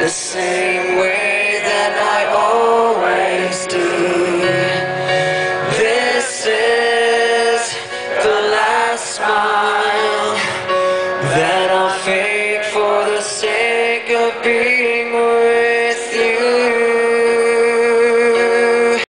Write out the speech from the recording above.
the same way that I always do. This is the last smile that I'll fake for the sake of being.